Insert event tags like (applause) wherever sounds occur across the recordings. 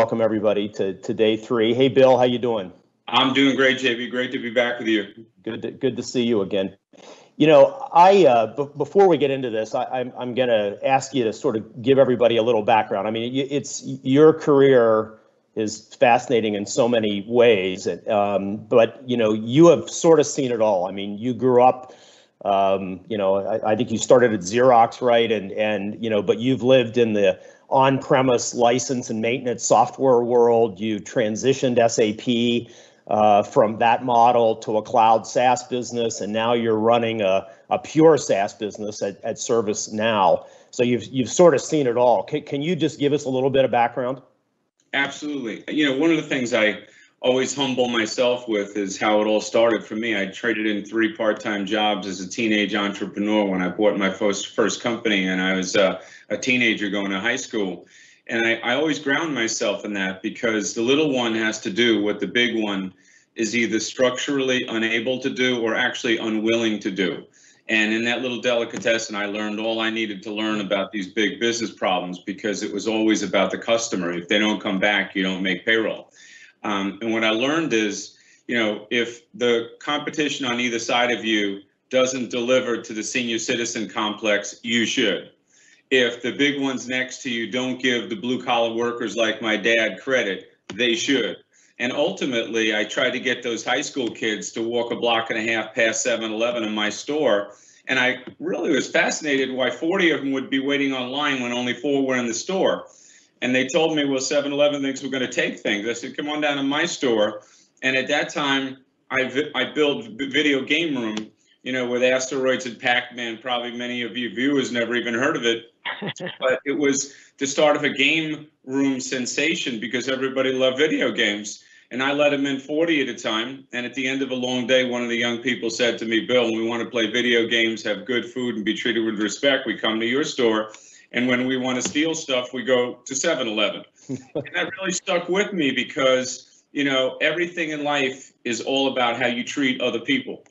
welcome everybody to, to day three. Hey, Bill, how you doing? I'm doing great, JB. Great to be back with you. Good, to, good to see you again. You know, I uh, b- before we get into this, I, I'm I'm going to ask you to sort of give everybody a little background. I mean, it's your career is fascinating in so many ways, um, but you know, you have sort of seen it all. I mean, you grew up. Um, you know, I, I think you started at Xerox, right? And and you know, but you've lived in the on-premise license and maintenance software world. You transitioned SAP uh, from that model to a cloud SaaS business, and now you're running a, a pure SaaS business at, at ServiceNow. So you've you've sort of seen it all. Can, can you just give us a little bit of background? Absolutely. You know, one of the things I always humble myself with is how it all started for me. I traded in three part-time jobs as a teenage entrepreneur when I bought my first first company, and I was uh, a teenager going to high school. And I, I always ground myself in that because the little one has to do what the big one is either structurally unable to do or actually unwilling to do. And in that little delicatessen, I learned all I needed to learn about these big business problems because it was always about the customer. If they don't come back, you don't make payroll. Um, and what I learned is, you know, if the competition on either side of you doesn't deliver to the senior citizen complex, you should if the big ones next to you don't give the blue collar workers like my dad credit, they should. And ultimately, I tried to get those high school kids to walk a block and a half past 7 Eleven in my store. And I really was fascinated why 40 of them would be waiting online when only four were in the store. And they told me, well, 7 Eleven thinks we're going to take things. I said, come on down to my store. And at that time, I, vi- I built video game room, you know, with asteroids and Pac Man. Probably many of you viewers never even heard of it (laughs) but it was the start of a game room sensation because everybody loved video games. And I let them in 40 at a time. And at the end of a long day, one of the young people said to me, Bill, we want to play video games, have good food, and be treated with respect. We come to your store. And when we want to steal stuff, we go to 7 Eleven. (laughs) and that really stuck with me because, you know, everything in life is all about how you treat other people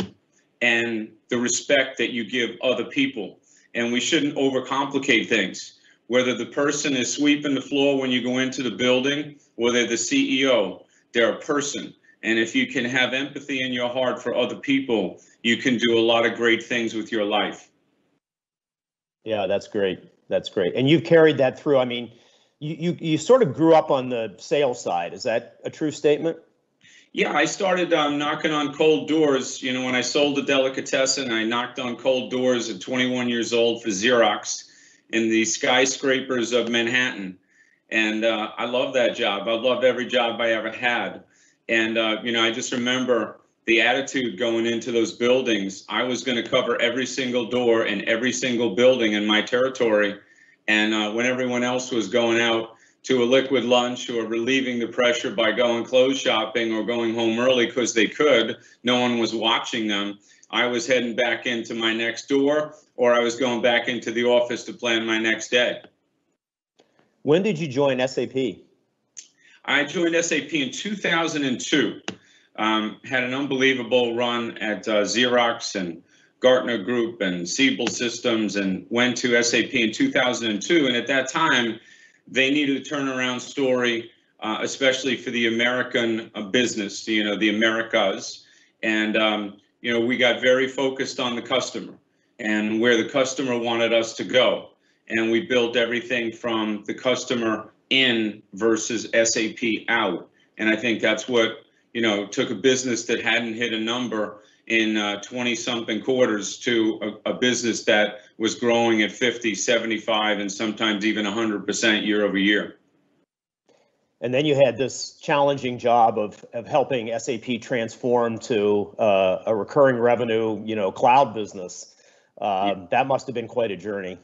and the respect that you give other people and we shouldn't overcomplicate things. Whether the person is sweeping the floor when you go into the building, or they're the CEO, they're a person. And if you can have empathy in your heart for other people, you can do a lot of great things with your life. Yeah, that's great. That's great. And you've carried that through. I mean, you, you, you sort of grew up on the sales side. Is that a true statement? Yeah, I started um, knocking on cold doors. You know, when I sold the delicatessen, I knocked on cold doors at 21 years old for Xerox in the skyscrapers of Manhattan. And uh, I love that job. I loved every job I ever had. And, uh, you know, I just remember the attitude going into those buildings. I was going to cover every single door in every single building in my territory. And uh, when everyone else was going out, to a liquid lunch or relieving the pressure by going clothes shopping or going home early because they could. No one was watching them. I was heading back into my next door or I was going back into the office to plan my next day. When did you join SAP? I joined SAP in 2002. Um, had an unbelievable run at uh, Xerox and Gartner Group and Siebel Systems and went to SAP in 2002. And at that time, they needed a turnaround story, uh, especially for the American uh, business, you know, the Americas. And, um, you know, we got very focused on the customer and where the customer wanted us to go. And we built everything from the customer in versus SAP out. And I think that's what, you know, took a business that hadn't hit a number in 20 uh, something quarters to a, a, business that was growing at 50, 75, and sometimes even 100% year over year. And then you had this challenging job of, of helping SAP transform to uh, a recurring revenue, you know, cloud business. Uh, yeah. That must have been quite a journey.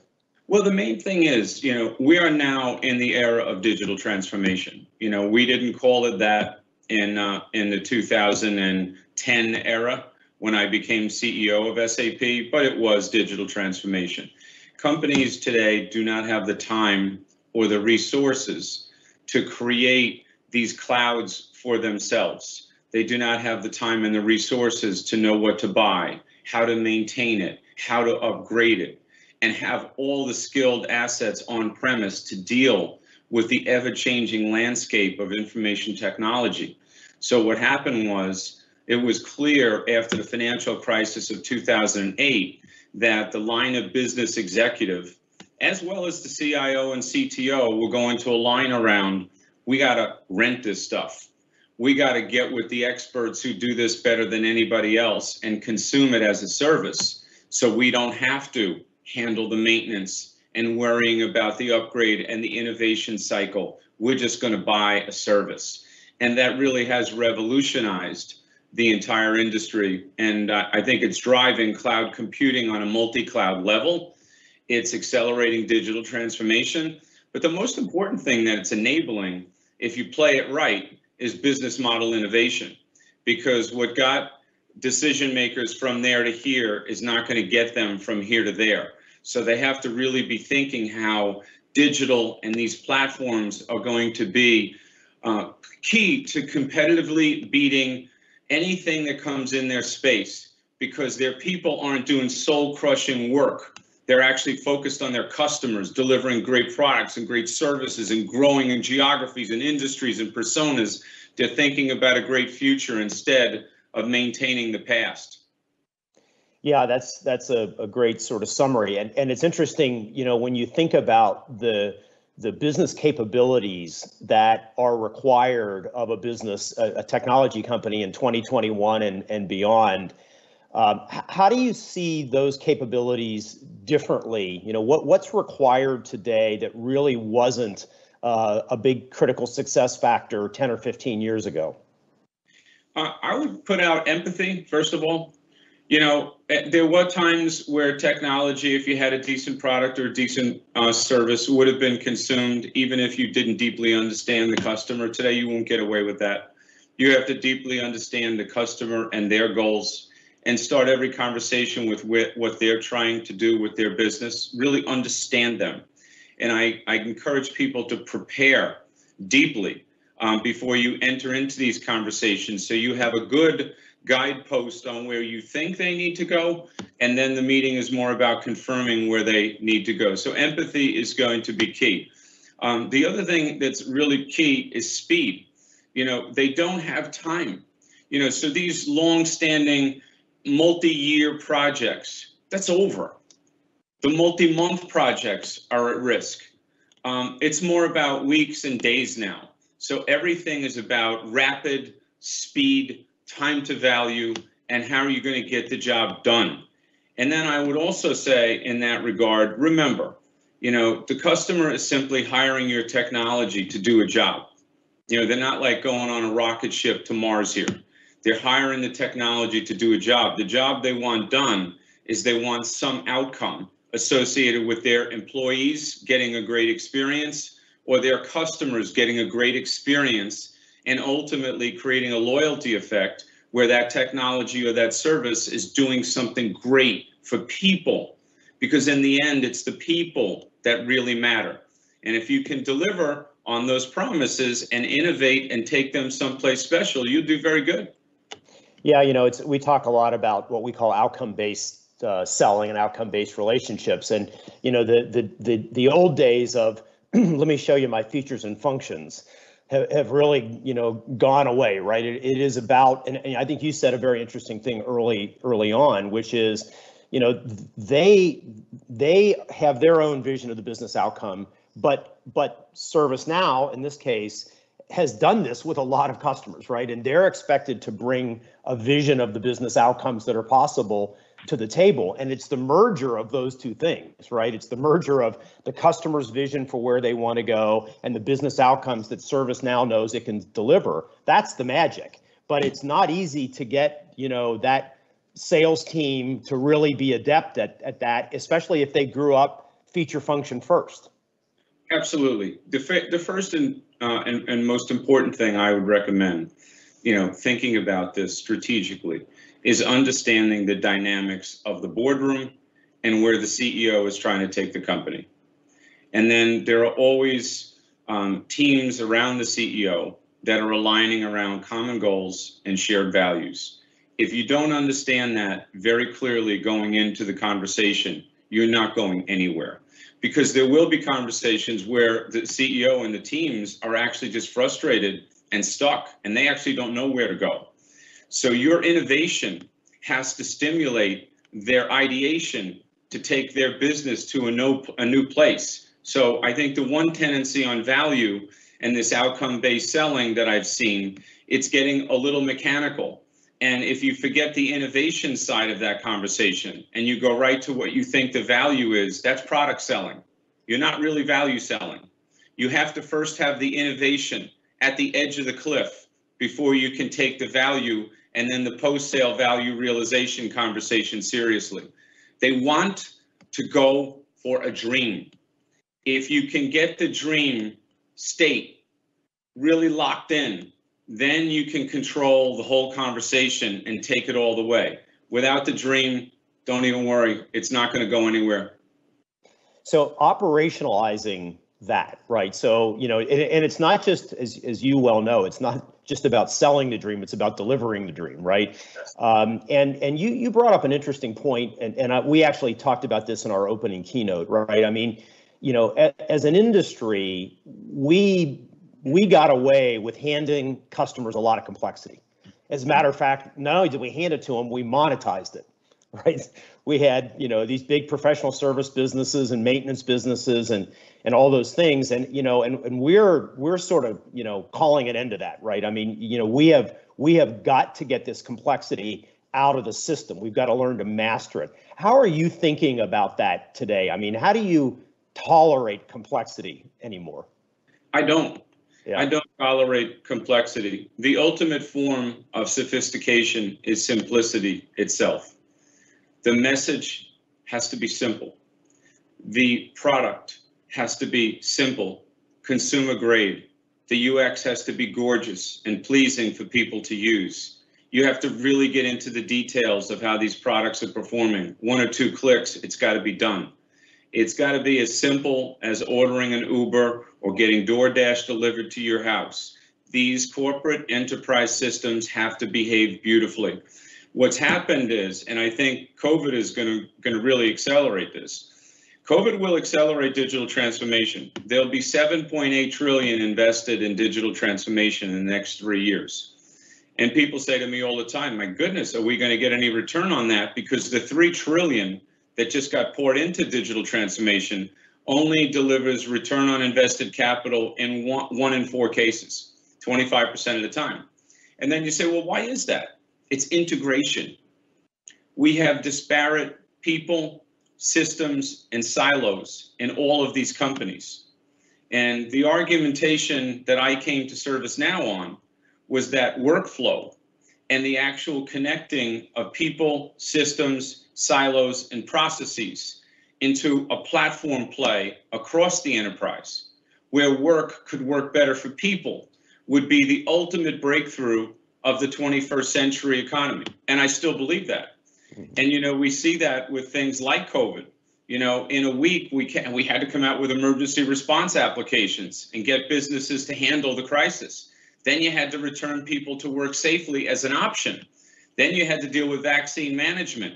Well, the main thing is, you know, we are now in the era of digital transformation. You know, we didn't call it that in uh, in the 2010 era when I became CEO of SAP, but it was digital transformation. Companies today do not have the time or the resources to create these clouds for themselves. They do not have the time and the resources to know what to buy, how to maintain it, how to upgrade it, and have all the skilled assets on premise to deal with the ever-changing landscape of information technology. So what happened was it was clear after the financial crisis of 2008 that the line of business executive, as well as the CIO and CTO, were going to align around we got to rent this stuff. We got to get with the experts who do this better than anybody else and consume it as a service so we don't have to handle the maintenance and worrying about the upgrade and the innovation cycle. We're just going to buy a service. And that really has revolutionized the entire industry. And uh, I think it's driving cloud computing on a multi cloud level. It's accelerating digital transformation. But the most important thing that it's enabling, if you play it right, is business model innovation. Because what got decision makers from there to here is not going to get them from here to there. So they have to really be thinking how digital and these platforms are going to be uh, key to competitively beating anything that comes in their space because their people aren't doing soul crushing work. They're actually focused on their customers, delivering great products and great services and growing in geographies and industries and personas. They're thinking about a great future instead of maintaining the past. Yeah, that's that's a, a great sort of summary. And and it's interesting, you know, when you think about the the business capabilities that are required of a business, a, a technology company in 2021 and, and beyond. Um, how do you see those capabilities differently? You know, what, what's required today that really wasn't uh, a big critical success factor 10 or 15 years ago? Uh, I would put out empathy, first of all you know, eh, there were times where technology, if you had a decent product or a decent uh, service, would have been consumed, even if you didn't deeply understand the customer. Today, you won't get away with that. You have to deeply understand the customer and their goals and start every conversation with what they're trying to do with their business. Really understand them. And I, I encourage people to prepare deeply um, before you enter into these conversations so you have a good guidepost on where you think they need to go, and then the meeting is more about confirming where they need to go. So empathy is going to be key. Um, the other thing that's really key is speed. You know, they don't have time. You know, so these long-standing multi-year projects, that's over. The multi-month projects are at risk. Um, it's more about weeks and days now. So everything is about rapid speed time to value, and how are you going to get the job done? And then I would also say, in that regard, remember, you know, the customer is simply hiring your technology to do a job. You know, they're not like going on a rocket ship to Mars here. They're hiring the technology to do a job. The job they want done is they want some outcome associated with their employees getting a great experience or their customers getting a great experience and ultimately creating a loyalty effect where that technology or that service is doing something great for people. Because in the end, it's the people that really matter. And if you can deliver on those promises and innovate and take them someplace special, you do very good. Yeah, you know, it's we talk a lot about what we call outcome-based uh, selling and outcome-based relationships, and you know, the the the the old days of (clears throat) let me show you my features and functions have, have really you know gone away right? It, it is about and, and i think you said a very interesting thing early early on which is you know they they have their own vision of the business outcome but but ServiceNow in this case has done this with a lot of customers right? And they're expected to bring a vision of the business outcomes that are possible to the table. And it's the merger of those two things, right? It's the merger of the customer's vision for where they want to go and the business outcomes that ServiceNow knows it can deliver. That's the magic. But it's not easy to get, you know, that sales team to really be adept at, at that, especially if they grew up feature function first. Absolutely. The, the first and, uh, and, and most important thing I would recommend, you know, thinking about this strategically is understanding the dynamics of the boardroom and where the CEO is trying to take the company. And then there are always um, teams around the CEO that are aligning around common goals and shared values. If you don't understand that very clearly going into the conversation, you're not going anywhere because there will be conversations where the CEO and the teams are actually just frustrated and stuck and they actually don't know where to go. So your innovation has to stimulate their ideation to take their business to a, no, a new place. So I think the one tendency on value and this outcome-based selling that I've seen, it's getting a little mechanical. And if you forget the innovation side of that conversation and you go right to what you think the value is, that's product selling. You're not really value selling. You have to first have the innovation at the edge of the cliff before you can take the value and then the post sale value realization conversation seriously. They want to go for a dream. If you can get the dream state really locked in, then you can control the whole conversation and take it all the way. Without the dream, don't even worry, it's not going to go anywhere. So operationalizing that, right? So, you know, and, and, it's not just as as you well know, it's not just about selling the dream; it's about delivering the dream, right? Um, and and you you brought up an interesting point, and and I, we actually talked about this in our opening keynote, right? I mean, you know, as, as an industry, we we got away with handing customers a lot of complexity. As a matter of fact, not only did we hand it to them, we monetized it, (laughs) right? We had, you know, these big professional service businesses and maintenance businesses and and all those things. And, you know, and, and we're we're sort of, you know, calling an end to that, right? I mean, you know, we have we have got to get this complexity out of the system. We've got to learn to master it. How are you thinking about that today? I mean, how do you tolerate complexity anymore? I don't. Yeah. I don't tolerate complexity. The ultimate form of sophistication is simplicity itself. The message has to be simple. The product has to be simple, consumer grade. The UX has to be gorgeous and pleasing for people to use. You have to really get into the details of how these products are performing. One or two clicks, it's got to be done. It's got to be as simple as ordering an Uber or getting DoorDash delivered to your house. These corporate enterprise systems have to behave beautifully. What's happened is, and I think COVID is going to really accelerate this. COVID will accelerate digital transformation. There'll be 7.8 trillion invested in digital transformation in the next three years. And people say to me all the time, my goodness, are we going to get any return on that? Because the 3 trillion that just got poured into digital transformation only delivers return on invested capital in one, one in four cases, 25% of the time. And then you say, well, why is that? It's integration. We have disparate people, systems, and silos in all of these companies. And the argumentation that I came to ServiceNow on was that workflow and the actual connecting of people, systems, silos, and processes into a platform play across the enterprise where work could work better for people would be the ultimate breakthrough of the 21st century economy. And I still believe that. And you know, we see that with things like COVID. You know, in a week we can we had to come out with emergency response applications and get businesses to handle the crisis. Then you had to return people to work safely as an option. Then you had to deal with vaccine management.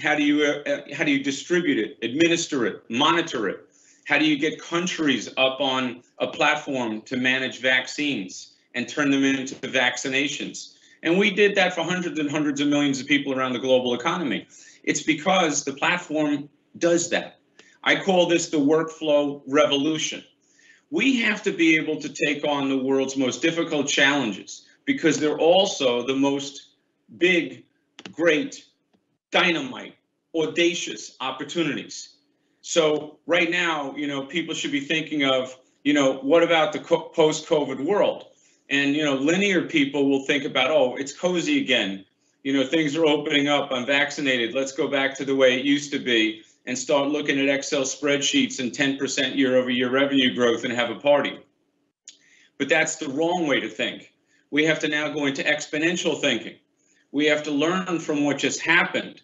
How do you uh, uh, how do you distribute it, administer it, monitor it? How do you get countries up on a platform to manage vaccines and turn them into vaccinations? And we did that for hundreds and hundreds of millions of people around the global economy. It's because the platform does that. I call this the workflow revolution. We have to be able to take on the world's most difficult challenges because they're also the most big, great dynamite, audacious opportunities. So right now, you know, people should be thinking of, you know, what about the post-COVID world? And you know, linear people will think about, oh, it's cozy again. You know, things are opening up. I'm vaccinated. Let's go back to the way it used to be and start looking at Excel spreadsheets and 10% year over year revenue growth and have a party. But that's the wrong way to think. We have to now go into exponential thinking. We have to learn from what just happened.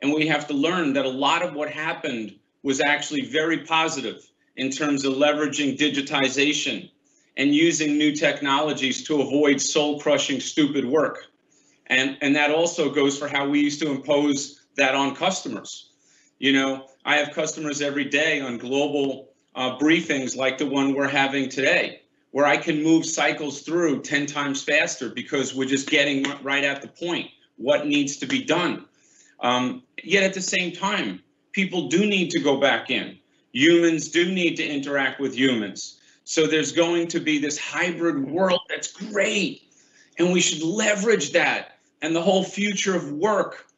And we have to learn that a lot of what happened was actually very positive in terms of leveraging digitization and using new technologies to avoid soul crushing stupid work. And, and that also goes for how we used to impose that on customers. You know, I have customers every day on global uh, briefings like the one we're having today, where I can move cycles through 10 times faster because we're just getting right at the point what needs to be done. Um, yet at the same time, people do need to go back in. Humans do need to interact with humans. So there's going to be this hybrid world that's great. And we should leverage that and the whole future of work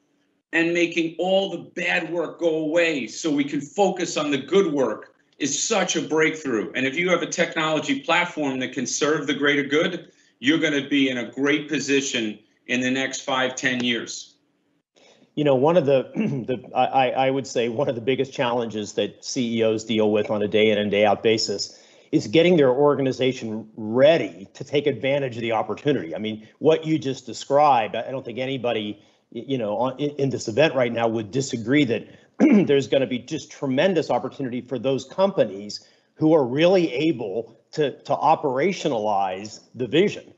and making all the bad work go away so we can focus on the good work is such a breakthrough. And if you have a technology platform that can serve the greater good, you're going to be in a great position in the next five, ten years. You know, one of the, (clears throat) the I, I would say one of the biggest challenges that CEOs deal with on a day in and day out basis is getting their organization ready to take advantage of the opportunity. I mean, what you just described, I don't think anybody, you know, on, in, in this event right now would disagree that (clears throat) there's going to be just tremendous opportunity for those companies who are really able to, to operationalize the vision.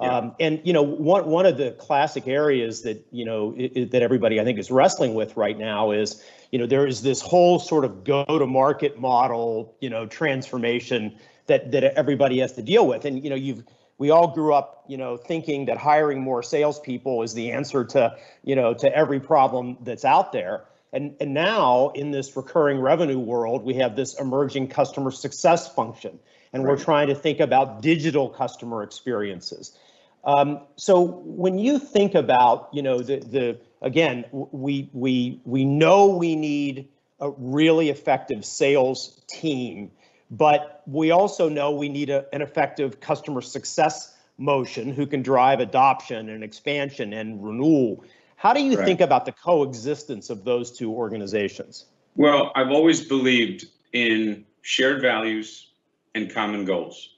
Um, and you know, one one of the classic areas that you know it, it, that everybody I think is wrestling with right now is you know there is this whole sort of go-to-market model you know transformation that that everybody has to deal with. And you know, you've we all grew up you know thinking that hiring more salespeople is the answer to you know to every problem that's out there. And, and now in this recurring revenue world, we have this emerging customer success function, and right. we're trying to think about digital customer experiences. Um, so when you think about, you know, the, the again, we, we, we know we need a really effective sales team, but we also know we need a, an effective customer success motion who can drive adoption and expansion and renewal how do you right. think about the coexistence of those two organizations? Well, I've always believed in shared values and common goals.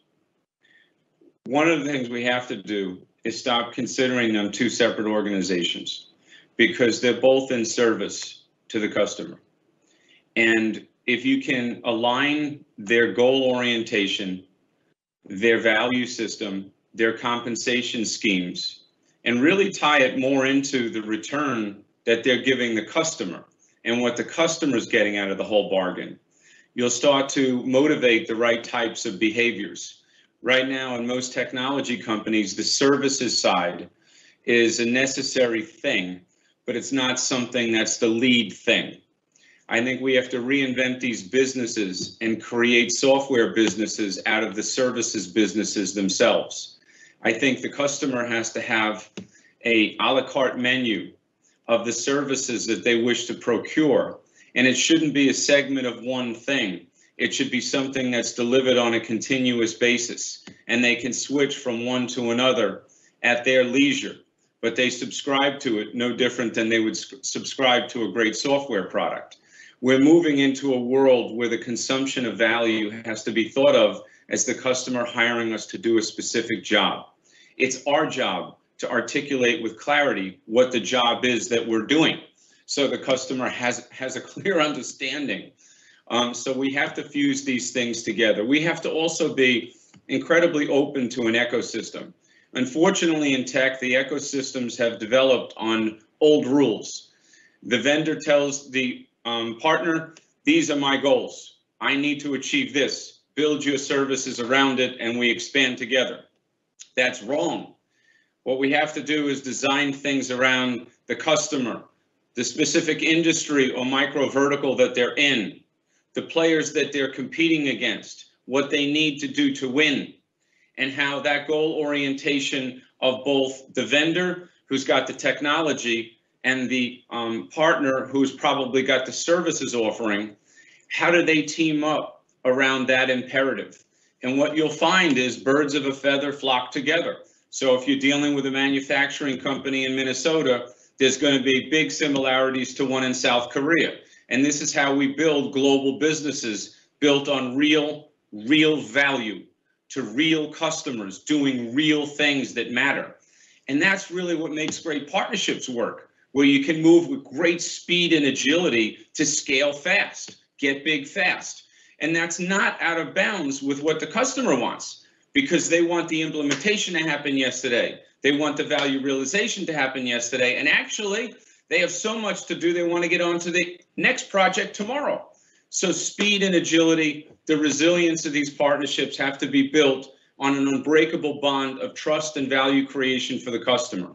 One of the things we have to do is stop considering them two separate organizations because they're both in service to the customer. And if you can align their goal orientation, their value system, their compensation schemes, and really tie it more into the return that they're giving the customer and what the customer is getting out of the whole bargain. You'll start to motivate the right types of behaviors. Right now, in most technology companies, the services side is a necessary thing, but it's not something that's the lead thing. I think we have to reinvent these businesses and create software businesses out of the services businesses themselves. I think the customer has to have a a la carte menu of the services that they wish to procure. And it shouldn't be a segment of one thing. It should be something that's delivered on a continuous basis and they can switch from one to another at their leisure. But they subscribe to it no different than they would subscribe to a great software product. We're moving into a world where the consumption of value has to be thought of as the customer hiring us to do a specific job. It's our job to articulate with clarity what the job is that we're doing so the customer has, has a clear understanding. Um, so we have to fuse these things together. We have to also be incredibly open to an ecosystem. Unfortunately, in tech, the ecosystems have developed on old rules. The vendor tells the um, partner, these are my goals. I need to achieve this. Build your services around it, and we expand together. That's wrong. What we have to do is design things around the customer, the specific industry or micro vertical that they're in, the players that they're competing against, what they need to do to win, and how that goal orientation of both the vendor who's got the technology and the um, partner who's probably got the services offering, how do they team up around that imperative? And what you'll find is birds of a feather flock together. So if you're dealing with a manufacturing company in Minnesota, there's going to be big similarities to one in South Korea. And this is how we build global businesses built on real, real value to real customers doing real things that matter. And that's really what makes great partnerships work, where you can move with great speed and agility to scale fast, get big fast. And that's not out of bounds with what the customer wants because they want the implementation to happen yesterday. They want the value realization to happen yesterday. And actually, They have so much to do, they want to get on to the next project tomorrow. So, speed and agility, the resilience of these partnerships have to be built on an unbreakable bond of trust and value creation for the customer.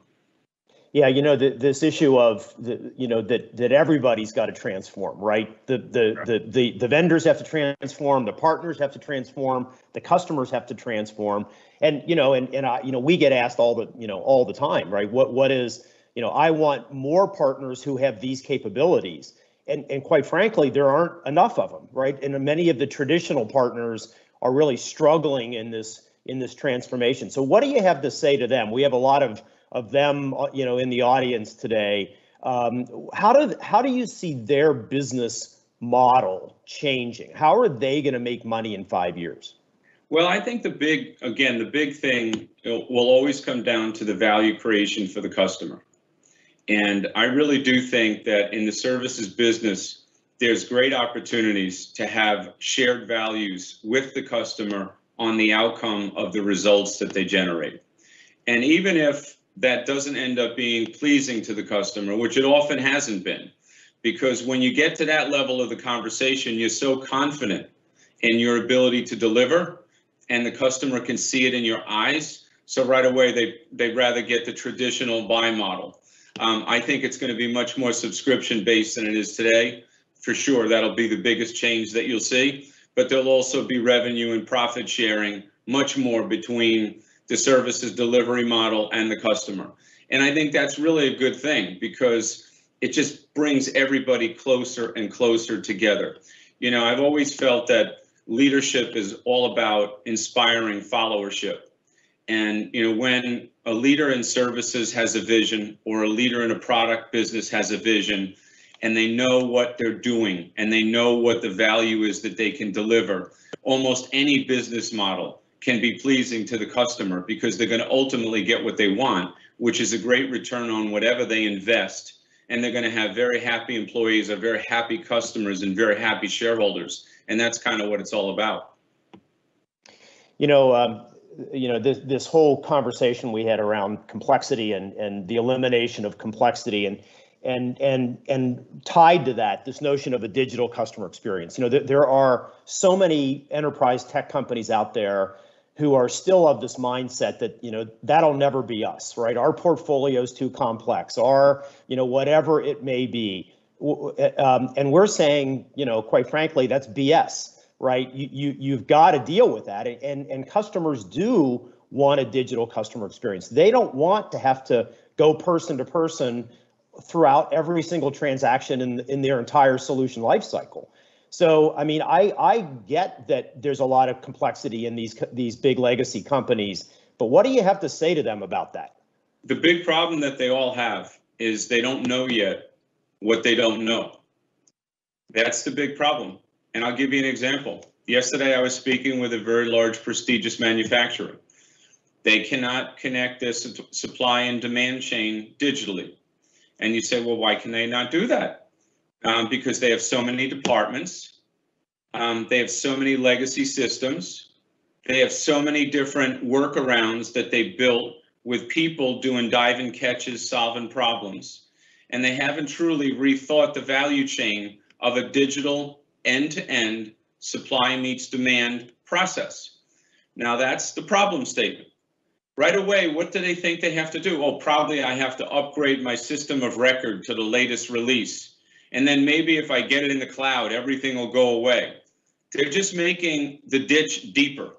Yeah, you know, the, this issue of the, you know, that that everybody's got to transform, right? The the, sure. the the the vendors have to transform, the partners have to transform, the customers have to transform. And you know, and and I, you know, we get asked all the, you know, all the time, right? What what is, you know, I want more partners who have these capabilities. And and quite frankly, there aren't enough of them, right? And many of the traditional partners are really struggling in this in this transformation. So what do you have to say to them? We have a lot of of them, uh, you know, in the audience today. Um, how do how do you see their business model changing? How are they going to make money in five years? Well, I think the big, again, the big thing will always come down to the value creation for the customer. And I really do think that in the services business, there's great opportunities to have shared values with the customer on the outcome of the results that they generate. And even if that doesn't end up being pleasing to the customer, which it often hasn't been. Because when you get to that level of the conversation, you're so confident in your ability to deliver, and the customer can see it in your eyes. So right away, they they'd rather get the traditional buy model. Um, I think it's going to be much more subscription based than it is today. For sure, that'll be the biggest change that you'll see. But there'll also be revenue and profit sharing much more between the services delivery model and the customer. And I think that's really a good thing because it just brings everybody closer and closer together. You know, I've always felt that leadership is all about inspiring followership. And, you know, when a leader in services has a vision or a leader in a product business has a vision and they know what they're doing and they know what the value is that they can deliver, almost any business model can be pleasing to the customer because they're going to ultimately get what they want, which is a great return on whatever they invest. And they're going to have very happy employees, or very happy customers, and very happy shareholders. And that's kind of what it's all about. You know, um, you know this this whole conversation we had around complexity and and the elimination of complexity and and and and tied to that this notion of a digital customer experience you know there, there are so many enterprise tech companies out there who are still of this mindset that you know that'll never be us right? Our portfolio is too complex. Or you know whatever it may be. Um, and we're saying you know quite frankly that's bs right? You, you you've got to deal with that. And and customers do want a digital customer experience. They don't want to have to go person to person throughout every single transaction in, in their entire solution lifecycle so, I mean, I I get that there's a lot of complexity in these these big legacy companies, but what do you have to say to them about that? The big problem that they all have is they don't know yet what they don't know. That's the big problem. And I'll give you an example. Yesterday, I was speaking with a very large, prestigious manufacturer. They cannot connect their su- supply and demand chain digitally. And you say, well, why can they not do that? Um, because they have so many departments. Um, they have so many legacy systems. They have so many different workarounds that they built with people doing dive and catches, solving problems. And they haven't truly rethought the value chain of a digital end to end supply meets demand process. Now, that's the problem statement. Right away, what do they think they have to do? Oh, probably I have to upgrade my system of record to the latest release and then maybe if I get it in the cloud, everything will go away. They're just making the ditch deeper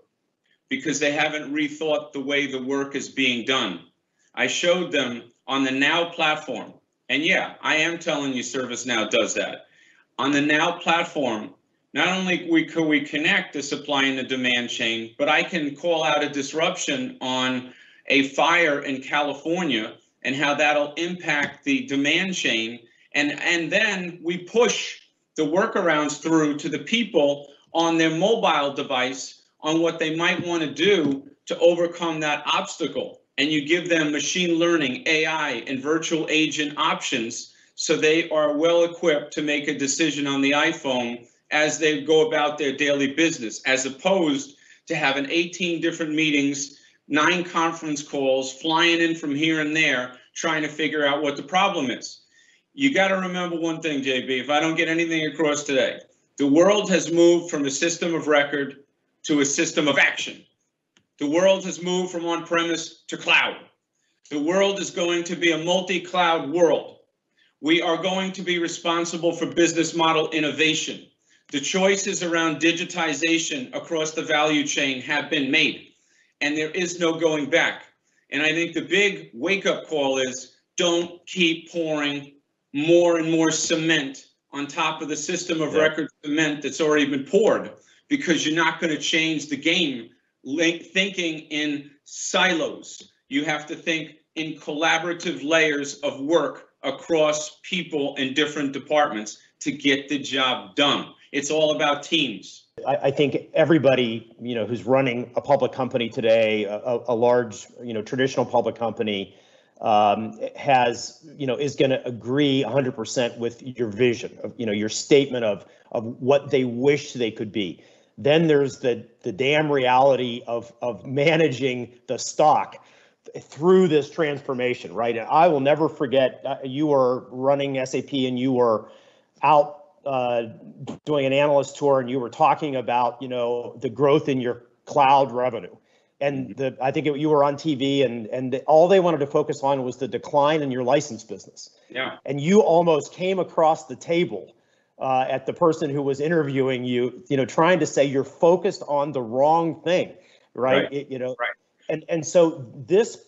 because they haven't rethought the way the work is being done. I showed them on the Now platform, and yeah, I am telling you ServiceNow does that. On the Now platform, not only we, could we connect the supply and the demand chain, but I can call out a disruption on a fire in California and how that'll impact the demand chain and and then we push the workarounds through to the people on their mobile device on what they might want to do to overcome that obstacle. And you give them machine learning ai and virtual agent options so they are well equipped to make a decision on the iphone as they go about their daily business as opposed to having 18 different meetings nine conference calls flying in from here and there trying to figure out what the problem is you got to remember one thing, JB. If I don't get anything across today, the world has moved from a system of record to a system of action. The world has moved from on premise to cloud. The world is going to be a multi cloud world. We are going to be responsible for business model innovation. The choices around digitization across the value chain have been made, and there is no going back. And I think the big wake up call is don't keep pouring more and more cement on top of the system of Yeah. record cement that's already been poured because you're not going to change the game thinking in silos. You have to think in collaborative layers of work across people in different departments to get the job done. It's all about teams. I, I think everybody, you know, who's running a public company today, a, a- a large, you know, traditional public company, um, has, you know, is going to agree 100% with your vision of, you know, your statement of of what they wish they could be. Then there's the the damn reality of of managing the stock through this transformation, right? And I will never forget uh, you were running SAP and you were out uh, doing an analyst tour and you were talking about, you know, the growth in your cloud revenue. And the, I think it, you were on TV and, and the- all they wanted to focus on was the decline in your license business. Yeah. And you almost came across the table uh, at the person who was interviewing you, you know, trying to say you're focused on the wrong thing, right? Right. It- you know, Right. and and so this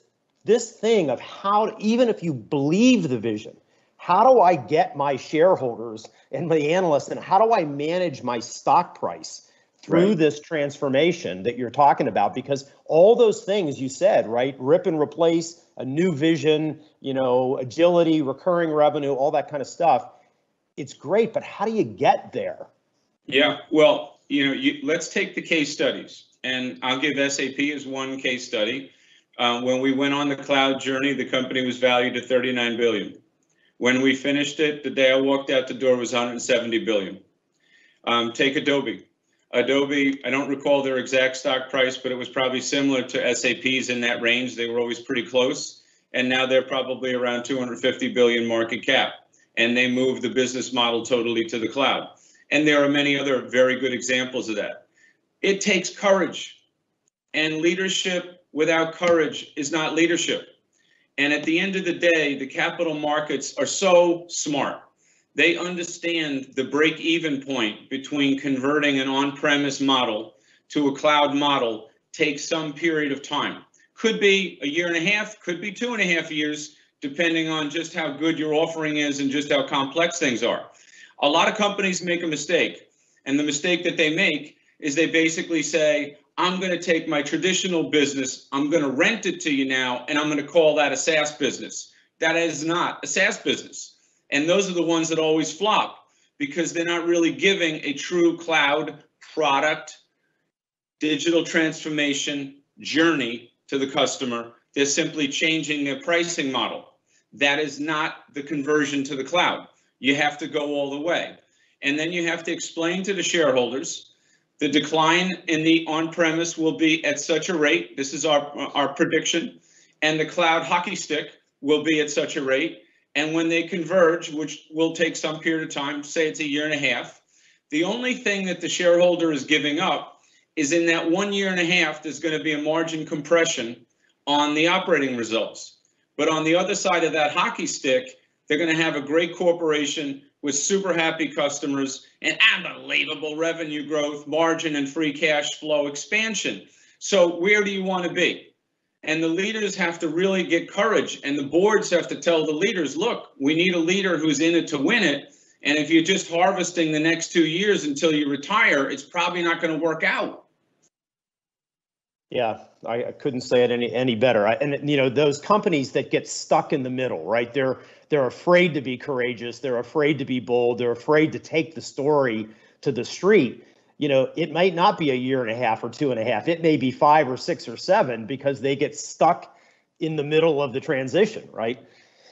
this thing of how even if you believe the vision, how do I get my shareholders and my analysts and how do I manage my stock price through Right. this transformation that you're talking about? Because all those things you said, right? Rip and replace, a new vision, you know, agility, recurring revenue, all that kind of stuff. It's great, but how do you get there? Yeah, well, you know, you, let's take the case studies, and I'll give SAP as one case study. Uh, when we went on the cloud journey, the company was valued at 39 billion. When we finished it, the day I walked out the door was 170 billion. Um, take Adobe. Adobe, I don't recall their exact stock price, but it was probably similar to SAP's in that range. They were always pretty close, and now they're probably around 250 billion market cap, and they moved the business model totally to the cloud. And there are many other very good examples of that. It takes courage. And leadership without courage is not leadership. And at the end of the day, the capital markets are so smart. They understand the break even point between converting an on premise model to a cloud model takes some period of time. Could be a year and a half, could be two and a half years, depending on just how good your offering is and just how complex things are a lot of companies make a mistake. And the mistake that they make is they basically say, I'm going to take my traditional business, I'm going to rent it to you now, and I'm going to call that a SaaS business. That is not a SaaS business. And those are the ones that always flop because they're not really giving a true cloud product, digital transformation journey to the customer. They're simply changing their pricing model. That is not the conversion to the cloud you have to go all the way. And then you have to explain to the shareholders the decline in the on-premise will be at such a rate. This is our, our prediction. And the cloud hockey stick will be at such a rate. And when they converge, which will take some period of time, say it's a year and a half, the only thing that the shareholder is giving up is in that one year and a half, there's going to be a margin compression on the operating results. But on the other side of that hockey stick, they're going to have a great corporation with super happy customers and unbelievable revenue growth, margin, and free cash flow expansion. So, where do you want to be? And the leaders have to really get courage, and the boards have to tell the leaders look, we need a leader who's in it to win it. And if you're just harvesting the next two years until you retire, it's probably not going to work out. Yeah, I, I couldn't say it any any better. I, and you know those companies that get stuck in the middle, right? They're they're afraid to be courageous. They're afraid to be bold. They're afraid to take the story to the street. You know, it might not be a year and a half or two and a half. It may be five or six or seven because they get stuck in the middle of the transition, right?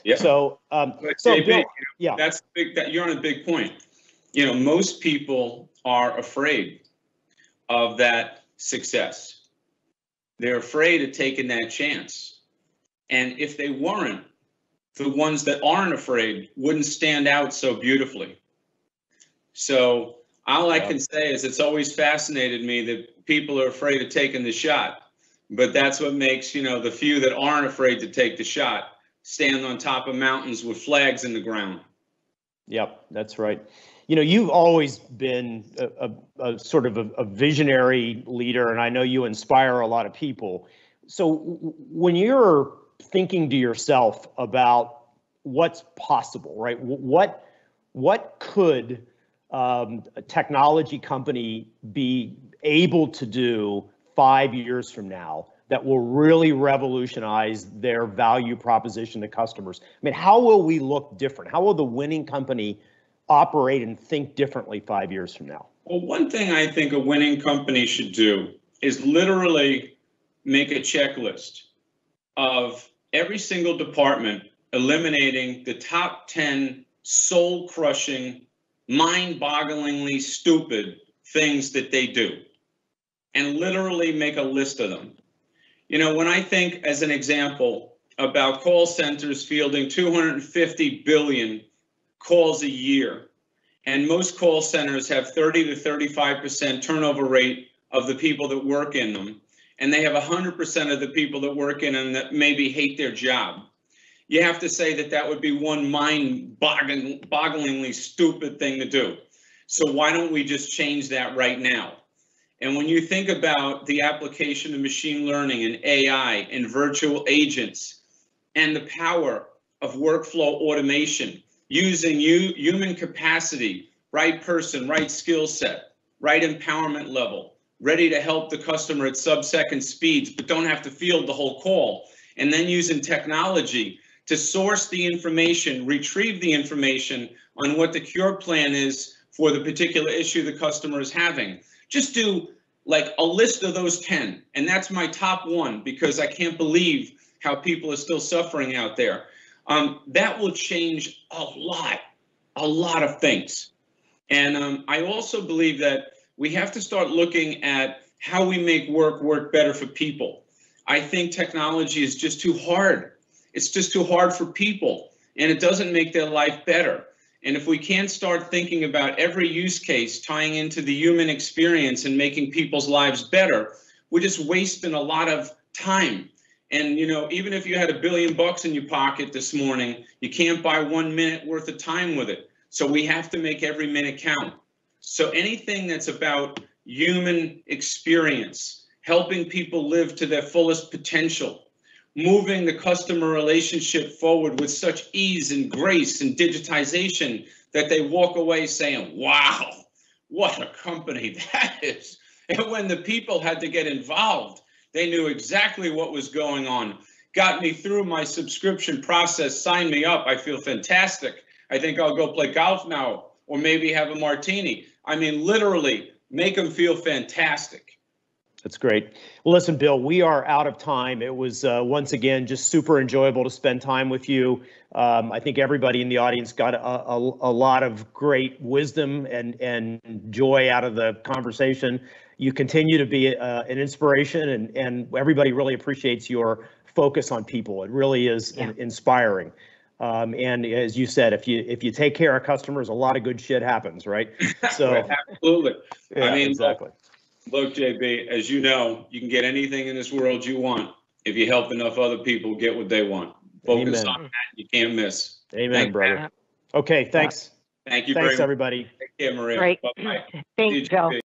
Yeah. So, um, so Bill, know, yeah. that's big. That you're on a big point. You know, most people are afraid of that success. They're afraid of taking that chance. And if they weren't, the ones that aren't afraid wouldn't stand out so beautifully. So all I can say is it's always fascinated me that people are afraid of taking the shot. But that's what makes, you know, the few that aren't afraid to take the shot stand on top of mountains with flags in the ground. Yep, that's right. You know, you've always been a, a, a sort of a, a visionary leader, and I know you inspire a lot of people. So when you're thinking to yourself about what's possible, right? wh- What what could um, a technology company be able to do five years from now that will really revolutionize their value proposition to customers? I mean, how will we look different? How will the winning company operate and think differently five years from now? Well, one thing I think a winning company should do is literally make a checklist of every single department eliminating the top 10 soul crushing, mind bogglingly stupid things that they do and literally make a list of them. You know, when I think, as an example, about call centers fielding 250 billion calls a year, and most call centers have 30 to 35% turnover rate of the people that work in them. And they have 100% of the people that work in them that maybe hate their job. You have to say that that would be one mind bogglingly stupid thing to do. So why don't we just change that right now? And when you think about the application of machine learning and AI and virtual agents and the power of workflow automation, using you, human capacity, right person, right skill set, right empowerment level, ready to help the customer at sub-second speeds, but don't have to field the whole call. And then using technology to source the information, retrieve the information on what the cure plan is for the particular issue the customer is having. Just do like a list of those 10. And that's my top one because I can't believe how people are still suffering out there um, that will change a lot, a lot of things. And um, I also believe that we have to start looking at how we make work work better for people. I think technology is just too hard. It's just too hard for people, and it doesn't make their life better. And if we can't start thinking about every use case tying into the human experience and making people's lives better, we're just wasting a lot of time. And you know, even if you had a billion bucks in your pocket this morning, you can't buy one minute worth of time with it. So we have to make every minute count. So anything that's about human experience, helping people live to their fullest potential, moving the customer relationship forward with such ease and grace and digitization that they walk away saying, wow, what a company (laughs) that is. And when the people had to get involved, they knew exactly what was going on, got me through my subscription process, signed me up. I feel fantastic. I think I'll go play golf now or maybe have a martini. I mean, literally, make them feel fantastic. That's great. Well, listen, Bill, we are out of time. It was uh, once again just super enjoyable to spend time with you. Um, I think everybody in the audience got a, a, a lot of great wisdom and, and joy out of the conversation. You continue to be uh, an inspiration, and, and everybody really appreciates your focus on people. It really is Yeah. inspiring. Um, and as you said, if you if you take care of customers, a lot of good shit happens, right? (laughs) So Absolutely. yeah, mean, exactly. Look, JB, as you know, you can get anything in this world you want if you help enough other people get what they want. Focus Amen. on that. You can't miss. Amen, Thank- brother. Okay, thanks. Thank you very Thanks, much. everybody. Take care, Maria. Great. Bye-bye. You, Thanks, Bill. JB.